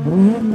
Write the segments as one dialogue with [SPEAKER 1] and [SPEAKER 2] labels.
[SPEAKER 1] Mm-hmm.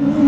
[SPEAKER 1] Yeah.